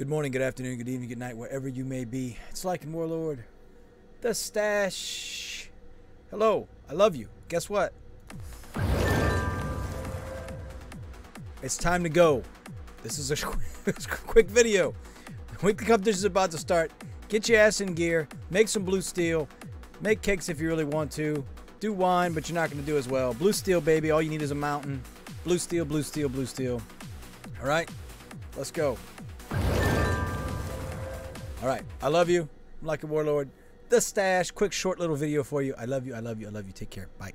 Good morning, good afternoon, good evening, good night, wherever you may be. It's Lycan Warlord, the stash. Hello, I love you. Guess what? It's time to go. This is a quick video. The Weekly competition is about to start. Get your ass in gear. Make some blue steel. Make cakes if you really want to. Do wine, but you're not going to do as well. Blue steel, baby. All you need is a mountain. Blue steel, blue steel, blue steel. All right, let's go. All right, I love you. I'm Lycan Warlord. The stash. Quick, short little video for you. I love you. I love you. I love you. Take care. Bye.